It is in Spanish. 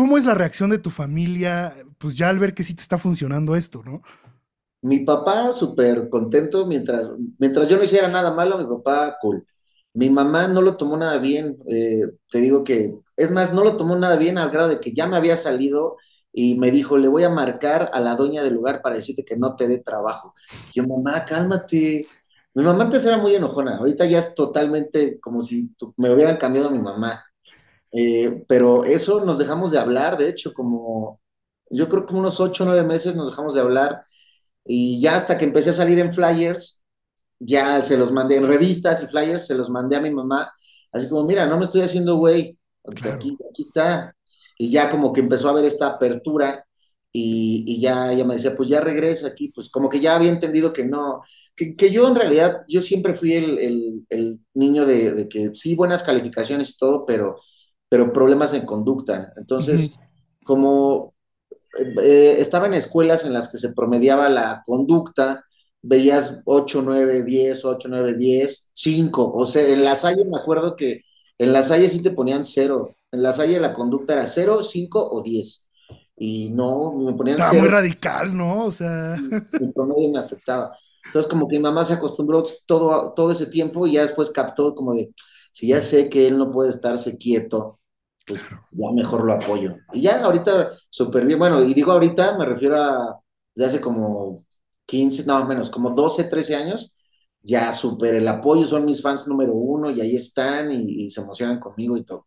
¿cómo es la reacción de tu familia? Pues ya al ver que sí te está funcionando esto, ¿no? Mi papá súper contento mientras, mientras yo no hiciera nada malo, mi papá cool. Mi mamá no lo tomó nada bien, eh, te digo que, es más, no lo tomó nada bien al grado de que ya me había salido y me dijo, le voy a marcar a la doña del lugar para decirte que no te dé trabajo. yo, mamá, cálmate. Mi mamá antes era muy enojona, ahorita ya es totalmente como si me hubieran cambiado a mi mamá. Eh, pero eso nos dejamos de hablar, de hecho, como yo creo que unos ocho o nueve meses nos dejamos de hablar y ya hasta que empecé a salir en flyers, ya se los mandé en revistas y flyers, se los mandé a mi mamá, así como, mira, no me estoy haciendo güey, aquí, aquí está. Y ya como que empezó a haber esta apertura y, y, ya ella me decía, pues ya regresa aquí, pues como que ya había entendido que no, que, que yo en realidad, yo siempre fui el, el, el niño de, de, que sí, buenas calificaciones y todo, pero, pero problemas en conducta. Entonces, uh -huh. como eh, estaba en escuelas en las que se promediaba la conducta, veías 8, 9, 10, 8, 9, 10, 5. O sea, en la Salle me acuerdo que en la Salle sí te ponían 0. En la Salle la conducta era 0, 5 o 10. Y no, me ponían Estaba cero. muy radical, ¿no? O sea. El promedio me afectaba. Entonces, como que mi mamá se acostumbró todo, todo ese tiempo y ya después captó como de, si ya sé que él no puede estarse quieto, pues ya mejor lo apoyo. Y ya ahorita súper bien, bueno, y digo ahorita, me refiero a de hace como 15, no menos, como 12, 13 años, ya súper el apoyo, son mis fans número uno y ahí están y, y se emocionan conmigo y todo.